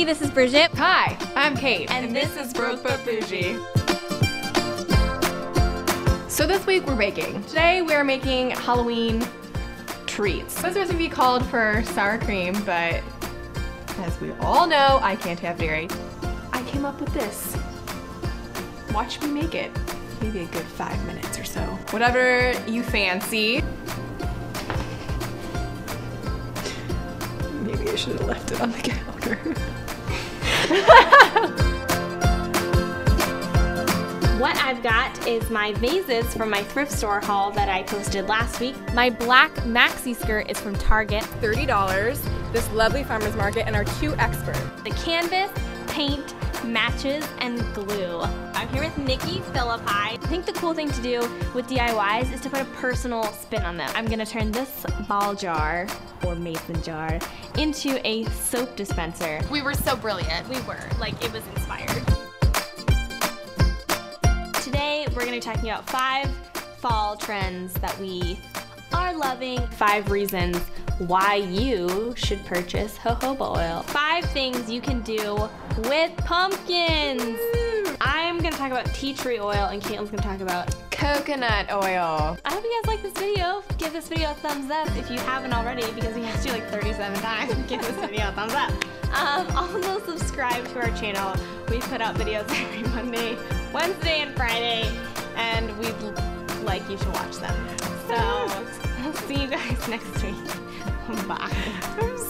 Hey, this is Bridget. Hi, I'm Kate. And this is Broke But Bougie. So this week we're baking. Today we're making Halloween treats. This recipe called for sour cream, but as we all know, I can't have dairy. I came up with this. Watch me make it. Maybe a good five minutes or so. Whatever you fancy. Should have left it on the counter. What I've got is my vases from my thrift store haul that I posted last week. My black maxi skirt is from Target. $30, this lovely farmer's market, and our two experts. The canvas, paint, matches, and glue. I'm here with Nikki Philippi. I think the cool thing to do with DIYs is to put a personal spin on them. I'm gonna turn this ball jar, or mason jar, into a soap dispenser. We were so brilliant. We were, like it was inspired. Today we're gonna be talking about five fall trends that we are loving. Five reasons why you should purchase jojoba oil. Five things you can do with pumpkins. I'm gonna talk about tea tree oil and Caitlin's gonna talk about Coconut oil. I hope you guys like this video. Give this video a thumbs up if you haven't already because we asked you like 37 times. Give this video a thumbs up. Um, also subscribe to our channel. We put out videos every Monday, Wednesday, and Friday, and we'd like you to watch them. So I'll see you guys next week. Bye. I'm so sorry.